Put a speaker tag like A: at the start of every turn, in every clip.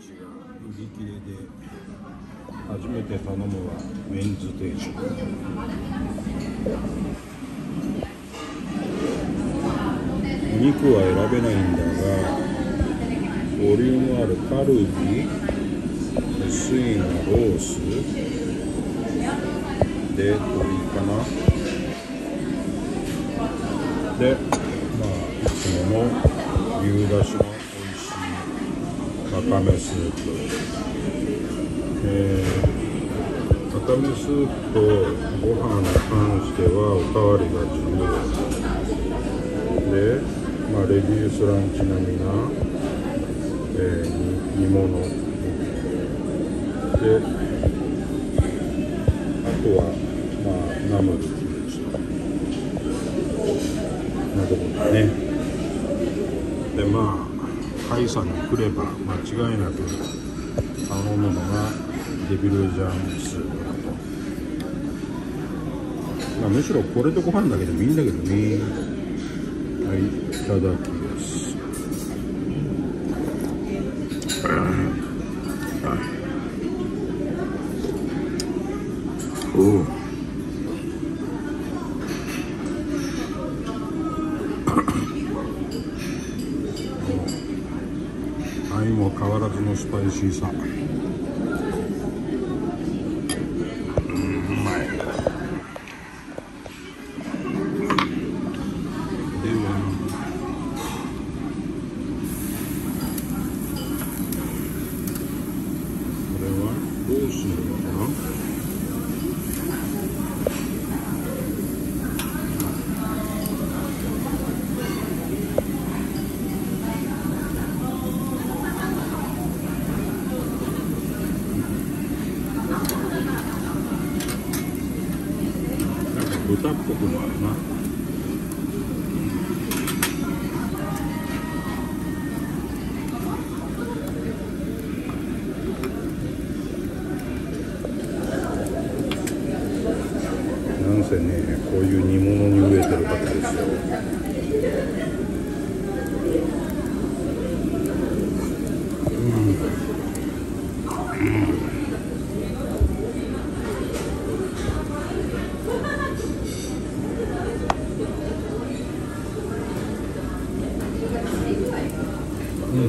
A: チが売り切れで初めて頼むはメンズ定食。お肉は選べないんだがボリュームあるカルビ薄いのロース。で鶏かなでまあいつもの牛だしのわかめスープ。えー、わかめスープとご飯に関してはおかわりが自由で、まあ、レディースランチ並みな、えー、煮物。であとはまあナムルなどもね。でまあハイさんに来れば間違いなく頼むのがデビルジャンスープだと、まあ、むしろこれとご飯だけでもいいんだけどね。はいいただきますおお相も変わらずのスパイシーさ。豚っぽくもあるななんせねこういう煮物に飢えてる方ですよ。頭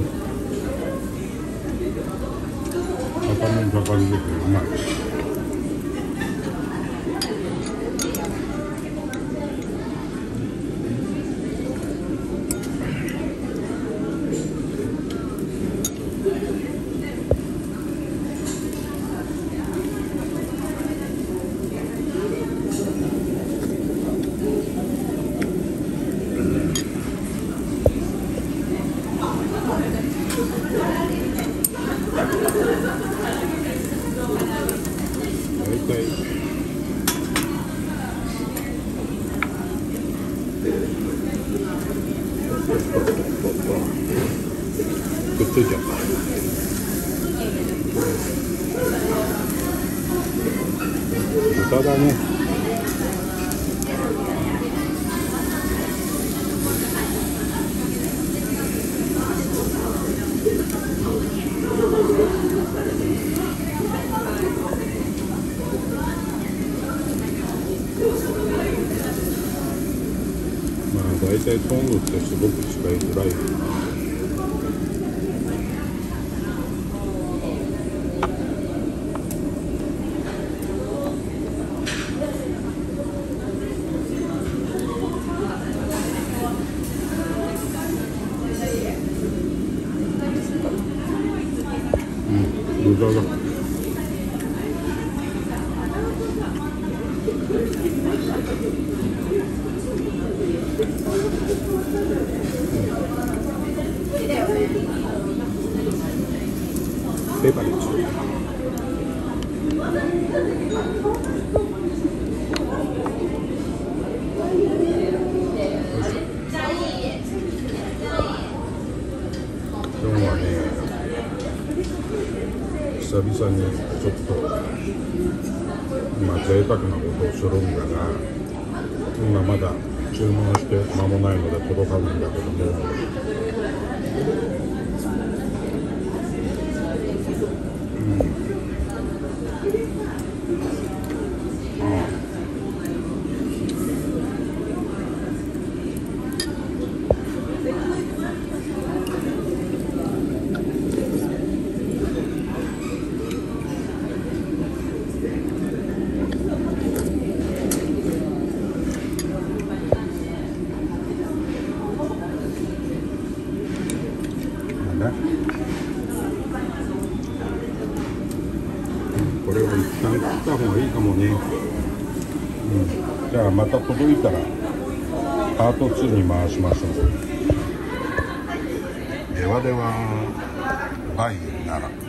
A: の高いでうまい大体くっついちゃった豚だねまあ大体トングってすごく使いづらいよなうん豚だペーパーです今日はね久々にちょっとまあ贅沢なことをするんだが今まだ注文して間もないので届かないんだけどもこれは一旦切った方がいいかもね。うん。じゃあまた届いたらパート2に回しましょう。ではではバイなら。